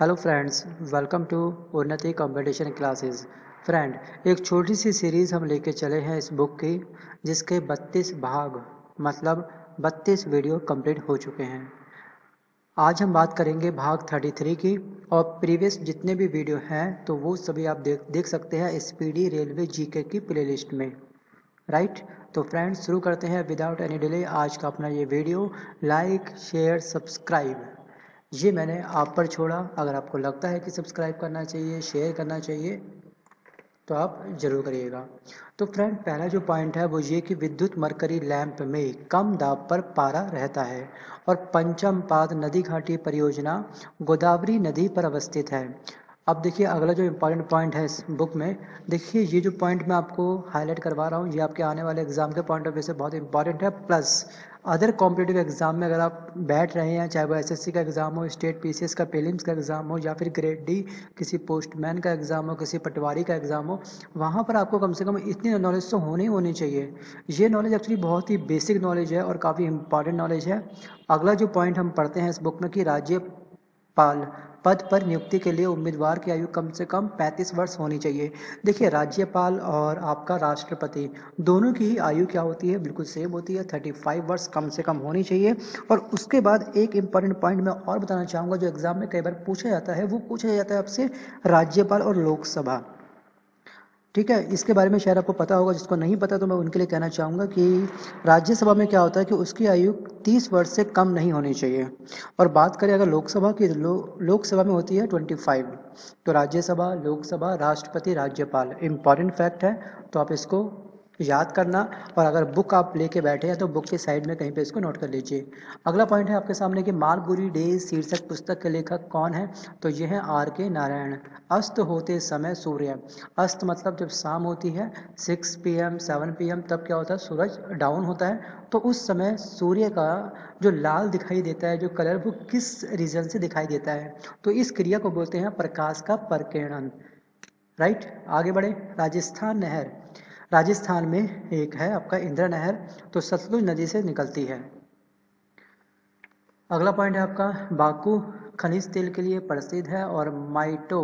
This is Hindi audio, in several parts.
Hello friends welcome to Unnati competition classes friend एक छोटी सी सीरीज़ हम लेके चले हैं इस बुक की, जिसके 32 भाग मतलब 32 वीडियो कंप्लीट हो चुके हैं। आज हम बात करेंगे भाग 33 की, और प्रीवियस जितने भी वीडियो हैं तो वो सभी आप देख देख सकते हैं स्पीडी रेलवे जीके की प्लेलिस्ट में। राइट तो फ्रेंड्स शुरू करते हैं विदाउट एनी डिले आज का अपना ये वीडियो लाइक शेयर सब्सक्राइब ये मैंने आप पर छोड़ा। अगर आपको लगता है कि सब्सक्राइब करना चाहिए शेयर करना चाहिए तो आप ज़रूर करिएगा। तो फ्रेंड पहला जो पॉइंट है वो ये कि विद्युत मरकरी लैंप में कम दाब पर पारा रहता है और पंचम पाद नदी घाटी परियोजना गोदावरी नदी पर अवस्थित है। अब देखिए, अगला जो इम्पोर्टेंट पॉइंट है इस बुक में, देखिए, ये जो पॉइंट मैं आपको हाईलाइट करवा रहा हूँ, ये आपके आने वाले एग्ज़ाम के पॉइंट ऑफ़ व्यू से बहुत इंपॉर्टेंट है। प्लस अदर कॉम्पिटेटिव एग्ज़ाम में अगर आप बैठ रहे हैं, चाहे वो एसएससी का एग्ज़ाम हो स्टेट पीसीएस का पेलिम्स का एग्ज़ाम हो, या फिर ग्रेड डी किसी पोस्टमैन का एग्ज़ाम हो, किसी पटवारी का एग्ज़ाम हो, वहाँ पर आपको कम से कम इतनी नॉलेज तो होनी होनी चाहिए। ये नॉलेज एक्चुअली बहुत ही बेसिक नॉलेज है और काफ़ी इंपॉर्टेंट नॉलेज है। अगला जो पॉइंट हम पढ़ते हैं इस बुक में कि राज्यपाल पद पर नियुक्ति के लिए उम्मीदवार की आयु कम से कम 35 वर्ष होनी चाहिए। देखिए, राज्यपाल और आपका राष्ट्रपति, दोनों की ही आयु क्या होती है? बिल्कुल सेम होती है। 35 वर्ष कम से कम होनी चाहिए। और उसके बाद एक इंपॉर्टेंट पॉइंट मैं और बताना चाहूँगा, जो एग्ज़ाम में कई बार पूछा जाता है, वो पूछा जाता है आपसे राज्यपाल और लोकसभा। ठीक है इसके बारे में शायद आपको पता होगा जिसको नहीं पता तो मैं उनके लिए कहना चाहूँगा कि राज्यसभा में क्या होता है कि उसकी आयु तीस वर्ष से कम नहीं होनी चाहिए। और बात करें अगर लोकसभा की लो, लोकसभा में होती है ट्वेंटी फाइव तो राज्यसभा लोकसभा राष्ट्रपति राज्यपाल इंपॉर्टेंट फैक्ट है तो आप इसको याद करना और अगर बुक आप लेके बैठे हैं तो बुक के साइड में कहीं पे इसको नोट कर लीजिए। अगला पॉइंट है आपके सामने कि मालगुरी डेज़ शीर्षक पुस्तक के लेखक कौन है? तो ये है आर के नारायण। अस्त होते समय सूर्य। अस्त मतलब जब शाम होती है six P M seven P M तब क्या होता है? सूरज डाउन होता है। तो उस समय सूर्य का जो लाल दिखाई देता है, जो कलर वो किस रीजन से दिखाई देता है? तो इस क्रिया को बोलते हैं प्रकाश का परकिरण राइट आगे बढ़े। राजस्थान नहर। राजस्थान में एक है, आपका इंदिरा नहर तो सतलुज नदी से निकलती है। अगला पॉइंट है आपका बाकू खनिज तेल के लिए प्रसिद्ध है और माइटो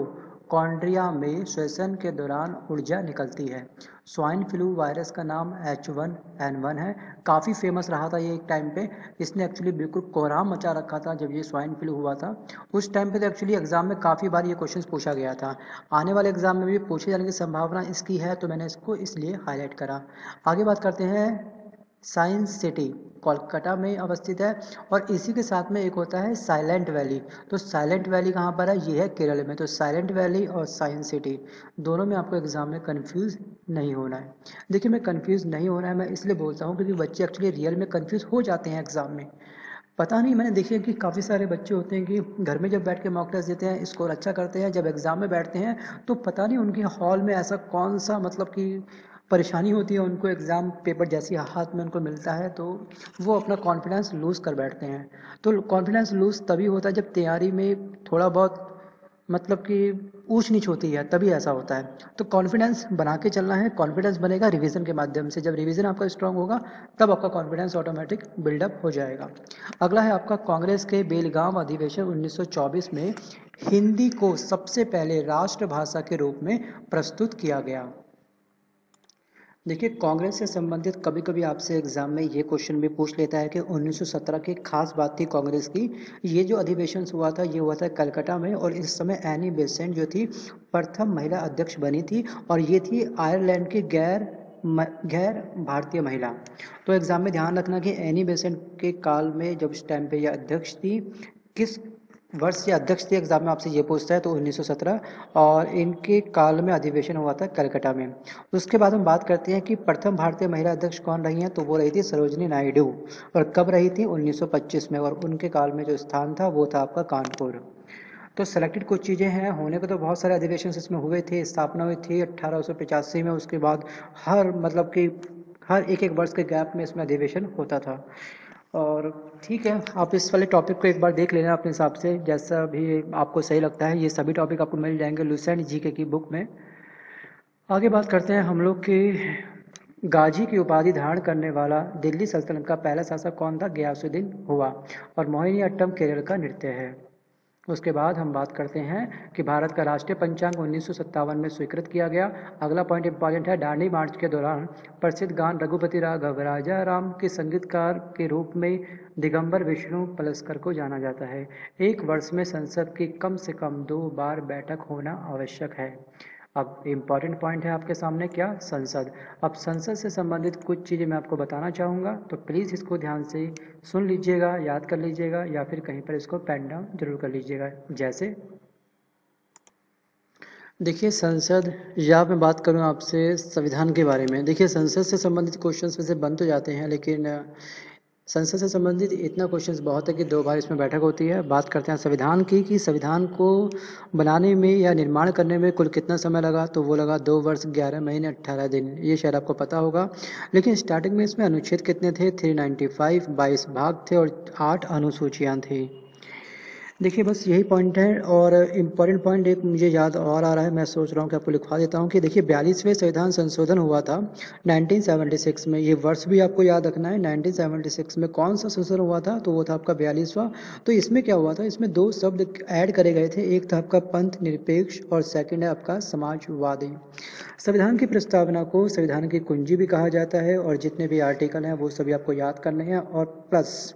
कॉन्ड्रिया में श्वसन के दौरान ऊर्जा निकलती है। स्वाइन फ्लू वायरस का नाम एच वन एन वन है। काफ़ी फ़ेमस रहा था ये एक टाइम पे। इसने एक्चुअली बिल्कुल कोहराम मचा रखा था जब ये स्वाइन फ्लू हुआ था। उस टाइम पे तो एक्चुअली एग्ज़ाम में काफ़ी बार ये क्वेश्चन पूछा गया था। आने वाले एग्ज़ाम में भी पूछे जाने की संभावना इसकी है तो मैंने इसको इसलिए हाईलाइट करा। आगे बात करते हैं साइंस सिटी कोलकाता में अवस्थित है और इसी के साथ में एक होता है साइलेंट वैली। तो साइलेंट वैली कहाँ पर है? ये है केरल में। तो साइलेंट वैली और साइंस सिटी, दोनों में आपको एग्ज़ाम में कन्फ्यूज़ नहीं होना है। देखिए, मैं कन्फ्यूज़ नहीं होना है, मैं इसलिए बोलता हूँ क्योंकि बच्चे एक्चुअली रियल में कन्फ्यूज़ हो जाते हैं एग्ज़ाम में। पता नहीं, मैंने देखिए कि काफ़ी सारे बच्चे होते हैं कि घर में जब बैठ के मॉक टेस्ट देते हैं स्कोर अच्छा करते हैं, जब एग्ज़ाम में बैठते हैं तो पता नहीं उनके हॉल में ऐसा कौन सा मतलब कि परेशानी होती है, उनको एग्ज़ाम पेपर जैसे हाथ में उनको मिलता है तो वो अपना कॉन्फिडेंस लूज़ कर बैठते हैं। तो कॉन्फिडेंस लूज़ तभी होता है जब तैयारी में थोड़ा बहुत मतलब कि ऊँच नीच होती है, तभी ऐसा होता है। तो कॉन्फिडेंस बना के चलना है कॉन्फिडेंस बनेगा रिवीजन के माध्यम से। जब रिवीजन आपका स्ट्रांग होगा, तब आपका कॉन्फिडेंस ऑटोमेटिक बिल्डअप हो जाएगा। अगला है आपका कांग्रेस के बेलगांव अधिवेशन 1924 में हिंदी को सबसे पहले राष्ट्रभाषा के रूप में प्रस्तुत किया गया। देखिए, कांग्रेस से संबंधित कभी कभी आपसे एग्ज़ाम में ये क्वेश्चन भी पूछ लेता है कि 1917 की खास बात थी कांग्रेस की। ये जो अधिवेशन हुआ था, ये हुआ था कलकत्ता में और इस समय एनी बेसेंट जो थी, प्रथम महिला अध्यक्ष बनी थी और ये थी आयरलैंड की गैर गैर भारतीय महिला। तो एग्ज़ाम में ध्यान रखना कि एनी बेसेंट के काल में जब इस टाइम पे यह अध्यक्ष थी, किस वर्ष से अध्यक्ष थे एग्ज़ाम में आपसे ये पूछता है तो 1917 और इनके काल में अधिवेशन हुआ था कलकत्ता में। उसके बाद हम बात करते हैं कि प्रथम भारतीय महिला अध्यक्ष कौन रही हैं तो वो रही थी सरोजनी नायडू। और कब रही थी? 1925 में और उनके काल में जो स्थान था, वो था आपका कानपुर। तो सेलेक्टेड कुछ चीज़ें हैं, होने को तो बहुत सारे अधिवेशन इसमें हुए थे, स्थापना हुई थी अट्ठारह में, उसके बाद हर मतलब कि हर एक एक वर्ष के गैप में इसमें अधिवेशन होता था। और ठीक है, आप इस वाले टॉपिक को एक बार देख लेना अपने हिसाब से। जैसा भी आपको सही लगता है, ये सभी टॉपिक आपको मिल जाएँगे लुसेंट जी के की बुक में। आगे बात करते हैं हम लोग के गाजी की उपाधि धारण करने वाला दिल्ली सल्तनत का पहला शासक कौन था? गयासुद्दीन हुआ। और मोहिनी अट्टम केरल का नृत्य है। उसके बाद हम बात करते हैं कि भारत का राष्ट्रीय पंचांग उन्नीस सौ सत्तावन में स्वीकृत किया गया। अगला पॉइंट इंपॉर्टेंट है, डांडी मार्च के दौरान प्रसिद्ध गान रघुपति राघव राजा राम के संगीतकार के रूप में दिगंबर विष्णु पलस्कर को जाना जाता है। एक वर्ष में संसद की कम से कम दो बार बैठक होना आवश्यक है। अब इंपॉर्टेंट पॉइंट है आपके सामने क्या? संसद। अब संसद से संबंधित कुछ चीज़ें मैं आपको बताना चाहूँगा तो प्लीज़ इसको ध्यान से सुन लीजिएगा, याद कर लीजिएगा, या फिर कहीं पर इसको पेन डाउन ज़रूर कर लीजिएगा। जैसे, देखिए संसद, या मैं बात करूँ आपसे संविधान के बारे में। देखिए संसद से संबंधित क्वेश्चंस वैसे बन तो जाते हैं, लेकिन संसद से संबंधित इतना क्वेश्चंस बहुत है कि दो बार इसमें बैठक होती है। बात करते हैं संविधान की, कि संविधान को बनाने में या निर्माण करने में कुल कितना समय लगा? तो वो लगा दो वर्ष, ग्यारह महीने, अट्ठारह दिन। ये शायद आपको पता होगा। लेकिन स्टार्टिंग में इसमें अनुच्छेद कितने थे? थ्री नाइन्टी फाइव बाईस भाग थे और आठ अनुसूचियाँ थी। देखिए, बस यही पॉइंट है और इंपॉर्टेंट पॉइंट एक मुझे याद और आ रहा है, मैं सोच रहा हूँ कि आपको लिखवा देता हूँ कि देखिए, बयालीसवें संविधान संशोधन हुआ था 1976 में। ये वर्ष भी आपको याद रखना है 1976 में कौन सा संशोधन हुआ था? तो वो था आपका बयालीसवा। तो इसमें क्या हुआ था? इसमें दो शब्द ऐड करे गए थे। एक था आपका पंथ, निरपेक्ष और सेकेंड है आपका समाजवादी। संविधान की प्रस्तावना को संविधान की कुंजी भी कहा जाता है और जितने भी आर्टिकल हैं, वो सभी आपको याद करने हैं और प्लस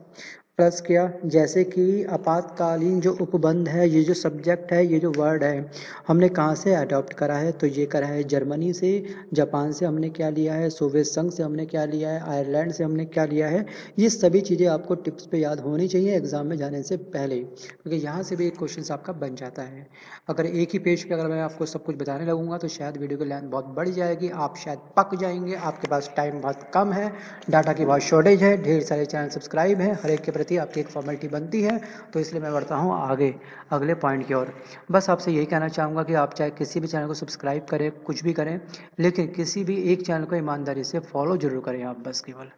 प्लस किया, जैसे कि आपातकालीन जो उपबंध है, ये जो सब्जेक्ट है, ये जो वर्ड है, हमने कहाँ से अडॉप्ट करा है? तो ये करा है जर्मनी से, जापान से हमने क्या लिया है, सोवियत संघ से हमने क्या लिया है, आयरलैंड से हमने क्या लिया है, ये सभी चीज़ें आपको टिप्स पे याद होनी चाहिए एग्ज़ाम में जाने से पहले। क्योंकि यहाँ से भी एक क्वेश्चन आपका बन जाता है। अगर एक ही पेज पे अगर मैं आपको सब कुछ बताने लगूँगा तो शायद वीडियो की लेंथ बहुत बढ़ जाएगी, आप शायद पक जाएँगे, आपके पास टाइम बहुत कम है डाटा की बहुत शॉर्टेज है, ढेर सारे चैनल सब्सक्राइब हैं, हर एक के प्रति प्रति आपकी एक फॉर्मेलिटी बनती है तो इसलिए मैं बढ़ता हूँ आगे, अगले पॉइंट की ओर। बस आपसे यही कहना चाहूँगा कि आप चाहे किसी भी चैनल को सब्सक्राइब करें, कुछ भी करें, लेकिन किसी भी एक चैनल को ईमानदारी से फॉलो ज़रूर करें आप, बस केवल।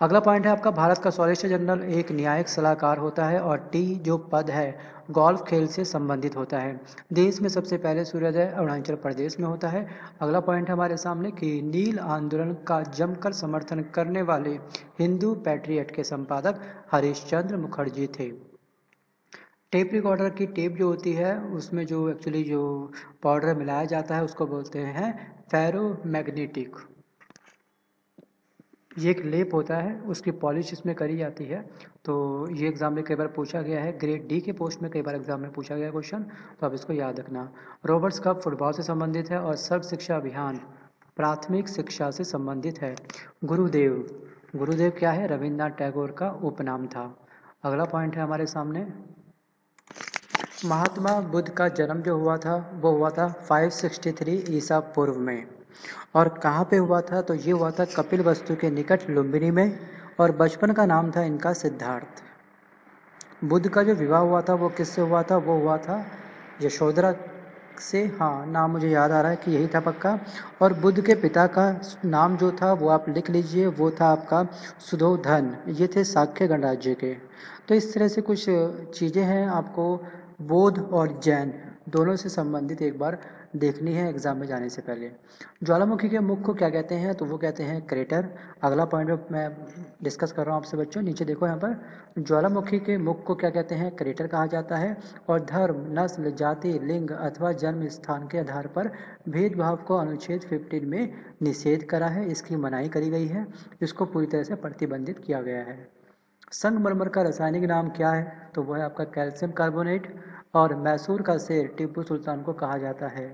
अगला पॉइंट है आपका, भारत का सॉलिसिटर जनरल, एक न्यायिक सलाहकार होता है, और टी जो पद है गोल्फ खेल से संबंधित होता है। देश में सबसे पहले सूर्योदय अरुणाचल प्रदेश में होता है। अगला पॉइंट हमारे सामने कि नील आंदोलन का जमकर समर्थन करने वाले हिंदू पैट्रियट के संपादक हरीशचंद्र मुखर्जी थे। टेप रिकॉर्डर की टेप जो होती है, उसमें जो एक्चुअली जो पाउडर मिलाया जाता है, उसको बोलते हैं फेरो मैग्नेटिक ये एक लेप होता है, उसकी पॉलिश इसमें करी जाती है। तो ये एग्ज़ाम में कई बार पूछा गया है ग्रेड डी के पोस्ट में कई बार एग्ज़ाम में पूछा गया क्वेश्चन तो आप इसको याद रखना। रॉबर्ट्स कप फुटबॉल से संबंधित है और सर्व शिक्षा अभियान प्राथमिक शिक्षा से संबंधित है। गुरुदेव गुरुदेव क्या है? रविन्द्रनाथ टैगोर का उपनाम था। अगला पॉइंट है हमारे सामने। महात्मा बुद्ध का जन्म जो हुआ था, वो हुआ था 563 ईसा पूर्व में। और कहाँ पे हुआ था? तो ये हुआ था कपिल वस्तु के निकट लुम्बिनी में, और बचपन का नाम था इनका सिद्धार्थ। बुद्ध का जो विवाह हुआ था, वो किससे हुआ था? वो हुआ था यशोधरा से। हाँ नाम मुझे याद आ रहा है कि यही था पक्का। और बुद्ध के पिता का नाम जो था, वो आप लिख लीजिए, वो था आपका सुधोधन। ये थे साक्य गणराज्य के। तो इस तरह से कुछ चीज़ें हैं आपको, बोध और जैन, दोनों से संबंधित एक बार। देखनी है एग्ज़ाम में जाने से पहले। ज्वालामुखी के मुख को क्या कहते हैं? तो वो कहते हैं क्रेटर अगला पॉइंट मैं डिस्कस कर रहा हूँ आपसे बच्चों, नीचे देखो यहाँ पर। ज्वालामुखी के मुख को क्या कहते हैं? क्रेटर कहा जाता है। और धर्म, नस्ल, जाति, लिंग अथवा जन्म स्थान के आधार पर भेदभाव को अनुच्छेद 15 में निषेध करा है। इसकी मनाही करी गई है। इसको पूरी तरह से प्रतिबंधित किया गया है। संगमरमर का रासायनिक नाम क्या है? तो वह है आपका कैल्शियम कार्बोनेट। और मैसूर का शेर टीपू सुल्तान को कहा जाता है।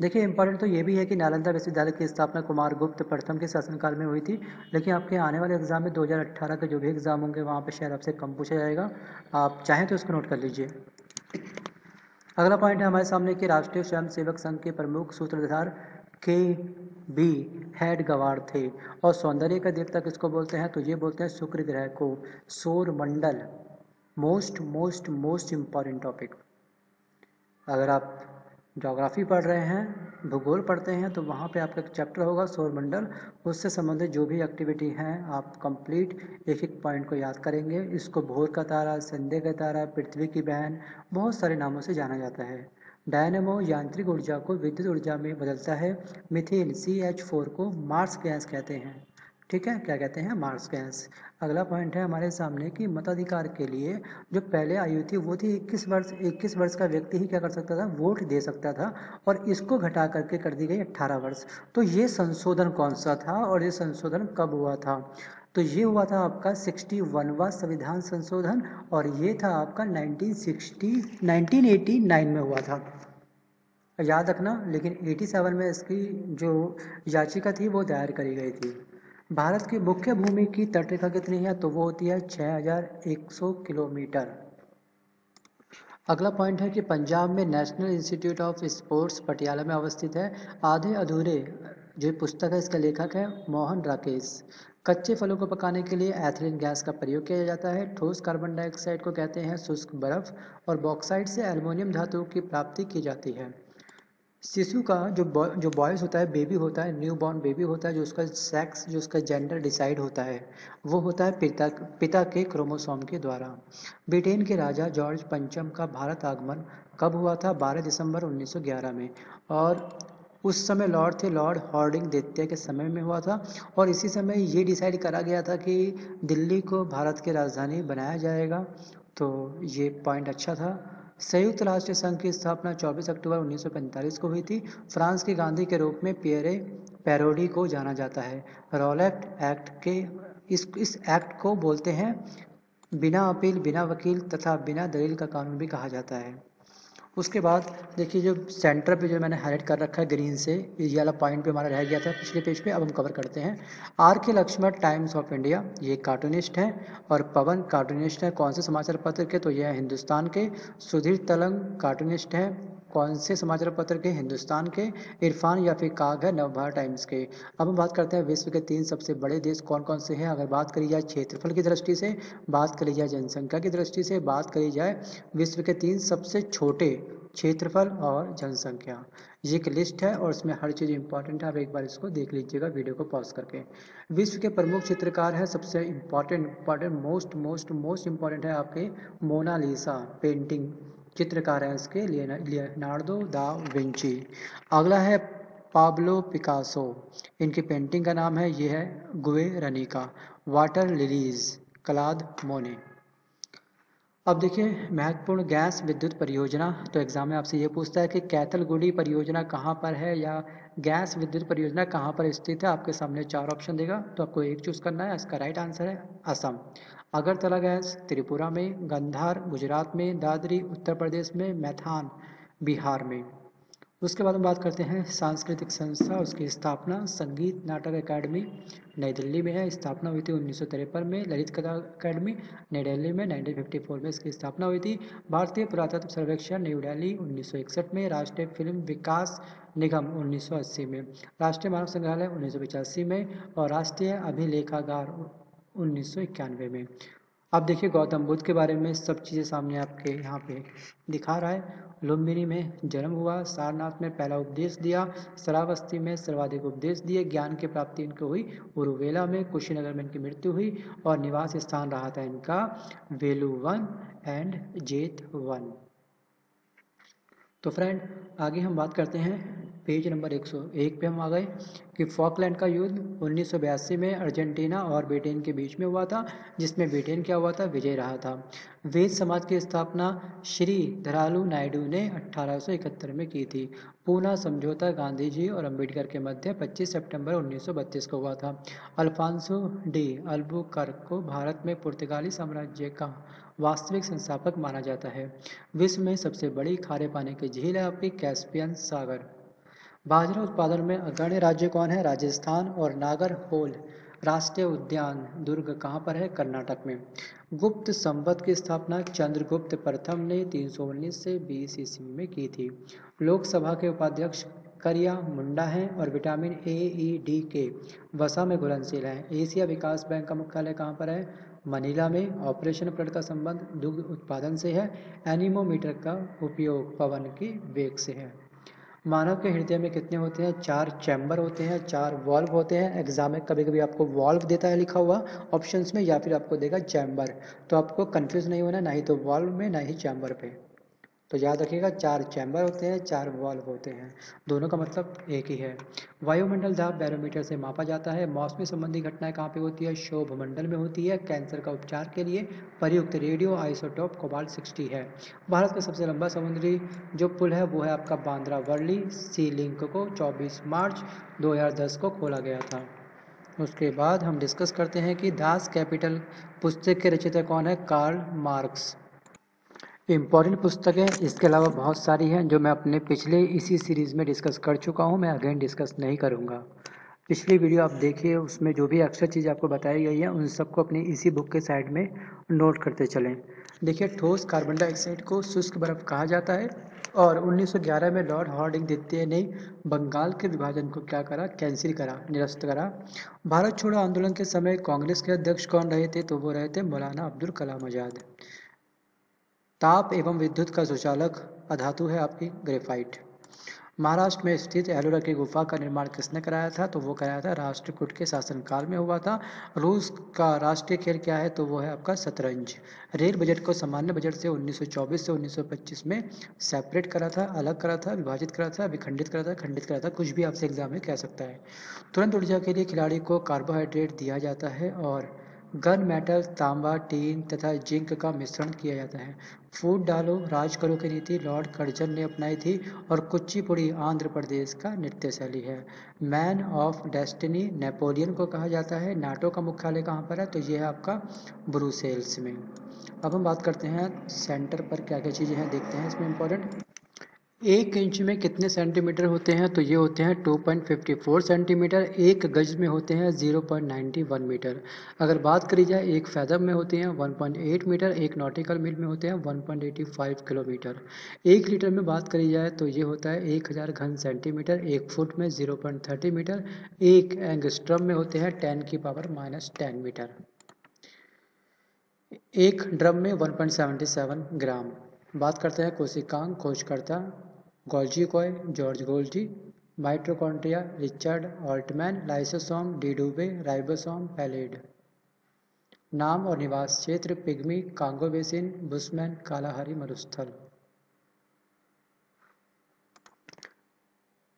देखिए इंपॉर्टेंट तो ये भी है कि नालंदा विश्वविद्यालय की स्थापना कुमार गुप्त प्रथम के शासनकाल में हुई थी, लेकिन आपके आने वाले एग्ज़ाम में 2018 के जो भी एग्ज़ाम होंगे, वहाँ पे शायद आपसे कम पूछा जाएगा। आप चाहें तो इसको नोट कर लीजिए। अगला पॉइंट है हमारे सामने कि राष्ट्रीय स्वयं सेवक संघ के प्रमुख सूत्रधार के बी हेड गवार थे, और सौंदर्य का देवता किसको बोलते हैं? तो ये बोलते हैं शुक्र ग्रह को सौर मंडल most most most important topic अगर आप जोग्राफ़ी पढ़ रहे हैं, भूगोल पढ़ते हैं तो वहाँ पे आपका एक चैप्टर होगा सौरमंडल उससे संबंधित जो भी एक्टिविटी हैं, आप कंप्लीट एक एक पॉइंट को याद करेंगे। इसको भोर का तारा संडे का तारा, पृथ्वी की बहन, बहुत सारे नामों से जाना जाता है। डायनेमो यांत्रिक ऊर्जा को विद्युत ऊर्जा में बदलता है। मिथिल सी एच फोर को मार्स गैस कहते हैं। ठीक है? क्या कहते हैं? मार्स गैस अगला पॉइंट है हमारे सामने कि मताधिकार के लिए जो पहले आयु थी, वो थी 21 वर्ष 21 वर्ष का व्यक्ति ही क्या कर सकता था? वोट दे सकता था और इसको घटा करके कर दी गई 18 वर्ष। तो ये संशोधन कौन सा था और ये संशोधन कब हुआ था? तो ये हुआ था आपका सिक्सटी वनवा संविधान संशोधन और ये था आपका 1960 1989 में हुआ था। याद रखना, लेकिन 87 में इसकी जो याचिका थी, वो दायर करी गई थी। भारत की मुख्य भूमि की तटरेखा कितनी है तो वो होती है 6100 किलोमीटर। अगला पॉइंट है कि पंजाब में National Institute of Sports Patiala में अवस्थित है। आधे अधूरे, जो पुस्तक है, इसका लेखक है मोहन राकेश। कच्चे फलों को पकाने के लिए एथिलीन गैस का प्रयोग किया जाता है। ठोस कार्बन डाइऑक्साइड को कहते हैं शुष्क बर्फ़, और बॉक्साइड से एल्युमिनियम धातु की प्राप्ति की जाती है। शिशु का जो जो बॉयज़ होता है बेबी होता है न्यू बॉर्न बेबी होता है, जो उसका सेक्स जो उसका जेंडर डिसाइड होता है, वो होता है पिता पिता के क्रोमोसोम के द्वारा। ब्रिटेन के राजा जॉर्ज पंचम का भारत आगमन कब हुआ था? 12 दिसंबर 1911 में। और उस समय लॉर्ड थे लॉर्ड हॉर्डिंग दैत्य के समय में हुआ था। और इसी समय ये डिसाइड करा गया था कि दिल्ली को भारत की राजधानी बनाया जाएगा। तो ये पॉइंट अच्छा था। संयुक्त राष्ट्र संघ की स्थापना 24 अक्टूबर 1945 को हुई थी। फ्रांस के गांधी के रूप में पियरे पैरोडी को जाना जाता है। रॉलेक्ट एक्ट के इस इस एक्ट को बोलते हैं। बिना अपील, बिना वकील तथा बिना दलील का कानून भी कहा जाता है। उसके बाद देखिए जो सेंटर पे जो मैंने हाईलाइट कर रखा है ग्रीन से, ये वाला पॉइंट पे हमारा रह गया था पिछले पेज पे, अब हम कवर करते हैं। R K Laxman Times of India ये कार्टूनिस्ट हैं और पवन कार्टूनिस्ट हैं। कौन से समाचार पत्र के? तो यह हिंदुस्तान के। सुधीर तलंग कार्टूनिस्ट हैं। कौन से समाचार पत्र के, हिंदुस्तान के, इरफान या फिर काग है, नवभारत टाइम्स के? अब हम बात करते हैं विश्व के तीन सबसे बड़े देश कौन कौन से हैं। अगर बात करी जाए क्षेत्रफल की दृष्टि से, बात करी जाए जनसंख्या की दृष्टि से, बात करी जाए विश्व के तीन सबसे छोटे क्षेत्रफल और जनसंख्या। ये एक लिस्ट है और इसमें हर चीज़ इंपॉर्टेंट है। आप एक बार इसको देख लीजिएगा, वीडियो को पॉज करके। विश्व के प्रमुख चित्रकार है, सबसे important important most most most important है आपके मोनालिसा पेंटिंग चित्रकार हैं इसके लियोनार्डो दा विंची। अगला है पाब्लो पिकासो। इनकी पेंटिंग का नाम है, ये है गुए रनिका वाटर लिलीज, कलाद मोने। अब देखिए, महत्वपूर्ण गैस विद्युत परियोजना तो एग्ज़ाम में आपसे ये पूछता है कि कैथलगुड़ी परियोजना कहाँ पर है, या गैस विद्युत परियोजना कहाँ पर स्थित है? आपके सामने चार ऑप्शन देगा तो आपको एक चूज़ करना है, इसका राइट आंसर है असम। अगरतला गैस त्रिपुरा में, गंधार, गुजरात में, दादरी, उत्तर प्रदेश में, मैथान, बिहार में। उसके बाद हम बात करते हैं सांस्कृतिक संस्था, उसकी स्थापना संगीत नाटक एकेडमी, नई दिल्ली में है। स्थापना हुई थी उन्नीस सौ तिरपन में। ललित कला अकेडमी नई दिल्ली में 1954 में इसकी स्थापना हुई थी। भारतीय पुरातत्व सर्वेक्षण, न्यू दिल्ली, उन्नीस सौ इकसठ में। राष्ट्रीय फ़िल्म विकास निगम 1980 में। राष्ट्रीय मानव संग्रहालय, उन्नीस सौ पचासी में। और राष्ट्रीय अभिलेखागार उन्नीस सौ इक्यानवे में। अब देखिए, गौतम बुद्ध के बारे में सब चीज़ें सामने आपके यहाँ पे दिखा रहा है। लुम्बिनी में जन्म हुआ, सारनाथ में पहला उपदेश दिया, सरावस्ती में सर्वाधिक उपदेश दिए, ज्ञान की प्राप्ति इनको हुई, उरुवेला में कुशीनगर में इनकी मृत्यु हुई और निवास स्थान रहा था इनका वेलू वन एंड जेत वन तो फ्रेंड आगे हम बात करते हैं। पेज नंबर 101 पे हम आ गए कि फॉकलैंड का युद्ध उन्नीस सौ बयासी में अर्जेंटीना और ब्रिटेन के बीच में हुआ था, जिसमें ब्रिटेन क्या हुआ था? विजय रहा था। वेद समाज की स्थापना श्री धरालू नायडू ने 1871 में की थी। पूना समझौता गांधी जी और अंबेडकर के मध्य 25 सितंबर 1932 को हुआ था। अल्फांसो डी अल्बुकर्क को भारत में पुर्तगाली साम्राज्य का वास्तविक संस्थापक माना जाता है। विश्व में सबसे बड़ी खारे पानी की झील है आपकी कैस्पियन सागर। बाजरा उत्पादन में अग्रणी राज्य कौन है? राजस्थान और नागर होल। राष्ट्रीय उद्यान दुर्ग कहाँ पर है? कर्नाटक में। गुप्त संवत की स्थापना चंद्रगुप्त प्रथम ने तीन से बीस ईस्वी में की थी। लोकसभा के उपाध्यक्ष करिया मुंडा हैं और विटामिन ए, ई, डी, के, वसा में घुलनशील हैं। एशिया विकास बैंक का मुख्यालय कहाँ पर है? मनीला में ऑपरेशन फ्लड का संबंध दुग्ध उत्पादन से है, एनिमोमीटर का उपयोग पवन के वेग से है। मानव के हृदय में कितने होते हैं? चार चैम्बर होते हैं, चार वॉल्व होते हैं। एग्ज़ाम में कभी कभी आपको वॉल्व देता है लिखा हुआ ऑप्शंस में या फिर आपको देगा चैम्बर। तो आपको कंफ्यूज नहीं होना, ना ही तो वॉल्व में, ना ही चैम्बर पे। तो याद रखिएगा, चार चैम्बर होते हैं, चार वाल्व होते हैं। दोनों का मतलब एक ही है। वायुमंडल दाब बैरोमीटर से मापा जाता है। मौसमी संबंधी घटनाएँ कहाँ पे होती है? शोभ मंडल में होती है। कैंसर का उपचार के लिए प्रयुक्त रेडियो आइसोटोप कोबाल सिक्सटी है। भारत का सबसे लंबा समुद्री जो पुल है, वो है आपका बांद्रा वर्ली सी लिंक को चौबीस मार्च दो हज़ार दस को खोला गया था। उसके बाद हम डिस्कस करते हैं कि दास कैपिटल पुस्तक के रचयिता कौन है? कार्ल मार्क्स इंपॉर्टेंट पुस्तकें, इसके अलावा बहुत सारी हैं जो मैं अपने पिछले इसी सीरीज़ में डिस्कस कर चुका हूँ, मैं अगेन डिस्कस नहीं करूँगा। पिछली वीडियो आप देखिए, उसमें जो भी एक्स्ट्रा चीज़ आपको बताई गई है, उन सबको अपनी इसी बुक के साइड में नोट करते चलें। देखिए, ठोस कार्बन डाइऑक्साइड को शुष्क बर्फ़ कहा जाता है और 1911 में लॉर्ड हॉर्डिंग द्वितीय ने बंगाल के विभाजन को क्या करा? कैंसिल करा, निरस्त करा। भारत छोड़ो आंदोलन के समय कांग्रेस के अध्यक्ष कौन रहे थे? तो वो रहे थे मौलाना अब्दुल कलाम आज़ाद। ताप एवं विद्युत का सुचालक अधातु है आपकी ग्रेफाइट। महाराष्ट्र में स्थित एलोरा की गुफा का निर्माण किसने कराया था? तो वो कराया था राष्ट्रकूट के शासनकाल में हुआ था। रूस का राष्ट्रीय खेल क्या है? तो वो है आपका शतरंज। रेल बजट को सामान्य बजट से 1924 से 1925 में सेपरेट करा था, अलग करा था, विभाजित करा था, विखंडित करा था, खंडित करा था, कुछ भी आपसे एग्ज़ाम में कह सकता है। तुरंत ऊर्जा के लिए खिलाड़ी को कार्बोहाइड्रेट दिया जाता है और गन, मेटल, तांबा, टीन तथा जिंक का मिश्रण किया जाता है। फ़ूड डालो, राज करो की नीति, लॉर्ड कर्जन ने अपनाई थी और कुचिपुड़ी आंध्र प्रदेश का नृत्य शैली है। मैन ऑफ़ डेस्टिनी, नेपोलियन को कहा जाता है। नाटो का मुख्यालय कहाँ पर है? तो ये है आपका ब्रूसेल्स में। अब हम बात करते हैं सेंटर पर क्या क्या चीज़ें हैं, देखते हैं इसमें इंपॉर्टेंट एक इंच में कितने सेंटीमीटर होते हैं? तो ये होते हैं 2.54 सेंटीमीटर, एक गज में होते हैं 0.91 मीटर। अगर बात करी जाए, एक फैदम में होते हैं 1.8 मीटर, एक नॉटिकल मील में होते हैं 1.85 किलोमीटर। एक लीटर में बात करी जाए तो ये होता है 1000 घन सेंटीमीटर, एक फुट में 0.30 मीटर, एक एंगस्ट्रम में होते हैं टेन की पावर माइनस टेन मीटर। एक ड्रम में 1.77 ग्राम। बात करते हैं कोशिकांग खोजकर्ता Golgi coy George Golgi mitochondria Richard Altmann lysosome de Duve ribosome Palade नाम और निवास क्षेत्र pygmy Congo basin bushman Kalahari मरुस्थल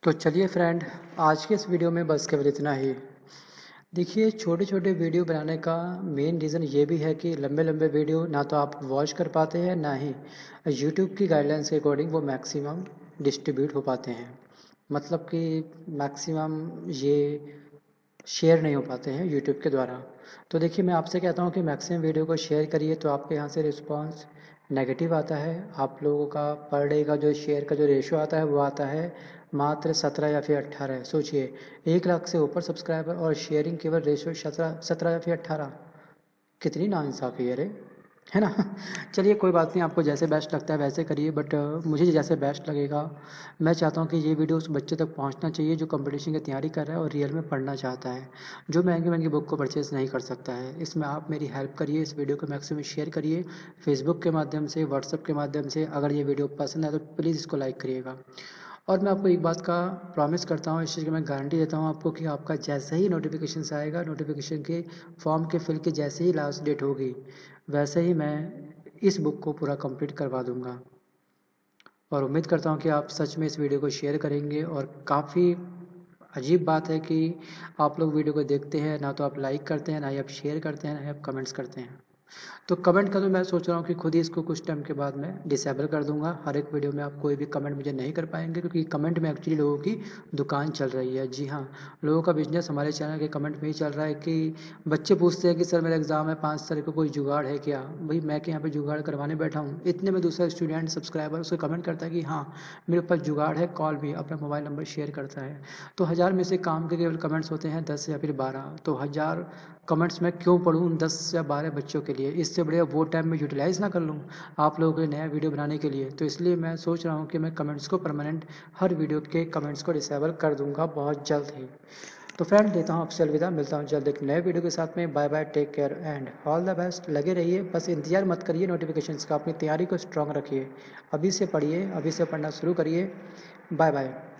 तो चलिए फ्रेंड आज के इस वीडियो में बस केवल इतना ही। देखिए छोटे छोटे वीडियो बनाने का मेन रीज़न ये भी है कि लंबे लंबे वीडियो ना तो आप वॉच कर पाते हैं, ना ही। यूट्यूब की गाइडलाइंस के अकॉर्डिंग वो मैक्सिमम डिस्ट्रीब्यूट हो पाते हैं। मतलब कि मैक्सिमम ये शेयर नहीं हो पाते हैं यूट्यूब के द्वारा। तो देखिए, मैं आपसे कहता हूँ कि मैक्सिमम वीडियो को शेयर करिए तो आपके यहाँ से रिस्पांस नेगेटिव आता है। आप लोगों का पर डे का जो शेयर का जो रेशो आता है वो आता है मात्र सत्रह या फिर अट्ठारह। सोचिए, एक लाख से ऊपर सब्सक्राइबर और शेयरिंग केवल रेशो सत्रह सत्रह या फिर अट्ठारह। कितनी नाइंसाफ़ी है रे। है ना? चलिए, कोई बात नहीं, आपको जैसे बेस्ट लगता है वैसे करिए बट मुझे जैसे बेस्ट लगेगा, मैं चाहता हूँ कि ये वीडियो उस बच्चे तक पहुँचना चाहिए जो कंपटीशन की तैयारी कर रहा है और रियल में पढ़ना चाहता है, जो महँगी महँगी बुक को परचेज़ नहीं कर सकता है। इसमें आप मेरी हेल्प करिए, इस वीडियो को मैक्सिमम शेयर करिए फेसबुक के माध्यम से व्हाट्सअप के माध्यम से, अगर ये वीडियो पसंद है तो प्लीज़ इसको लाइक करिएगा। और मैं आपको एक बात का प्रॉमिस करता हूँ, इस चीज़ की मैं गारंटी देता हूँ आपको कि आपका जैसे ही नोटिफिकेशन आएगा नोटिफिकेशन के फॉर्म के फिल के जैसे ही लास्ट डेट होगी, वैसे ही मैं इस बुक को पूरा कंप्लीट करवा दूँगा। और उम्मीद करता हूँ कि आप सच में इस वीडियो को शेयर करेंगे और काफ़ी अजीब बात है कि आप लोग वीडियो को देखते हैं, ना तो आप लाइक करते हैं, ना ही आप शेयर करते हैं, ना ही आप कमेंट्स करते हैं। तो कमेंट का तो मैं सोच रहा हूँ कि खुद ही इसको कुछ टाइम के बाद मैं डिसेबल कर दूँगा। हर एक वीडियो में आप कोई भी कमेंट मुझे नहीं कर पाएँगे, क्योंकि कमेंट में एक्चुअली लोगों की दुकान चल रही है। जी हाँ लोगों का बिज़नेस हमारे चैनल के कमेंट में ही चल रहा है कि बच्चे पूछते हैं कि, सर, मेरा एग्ज़ाम है, पाँच तारीख को कोई जुगाड़ है क्या? भाई, मैं के यहाँ पर जुगाड़ करवाने बैठा हूँ? इतने में दूसरा स्टूडेंट सब्सक्राइबर उसको कमेंट करता है कि हाँ मेरे पास जुगाड़ है कॉल भी अपना मोबाइल नंबर शेयर करता है। तो हज़ार में से काम के केवल कमेंट्स होते हैं दस या फिर बारह। तो हज़ार कमेंट्स मैं क्यों पढ़ूँ दस या बारह बच्चों के लिए? इससे बढ़िया वो टाइम मैं यूटिलाइज़ ना कर लूँ आप लोगों के लिए नया वीडियो बनाने के लिए। तो इसलिए मैं सोच रहा हूँ कि मैं कमेंट्स को परमानेंट हर वीडियो के कमेंट्स को डिसेबल कर दूँगा बहुत जल्द ही। तो फ्रेंड देता हूँ आपसे अलविदा, मिलता हूँ जल्द एक नए वीडियो के साथ में। Bye bye take care and all the best लगे रहिए, बस इंतज़ार मत करिए नोटिफिकेशन का, अपनी तैयारी को स्ट्रॉन्ग रखिए। अभी से पढ़िए, अभी से पढ़ना शुरू करिए। Bye bye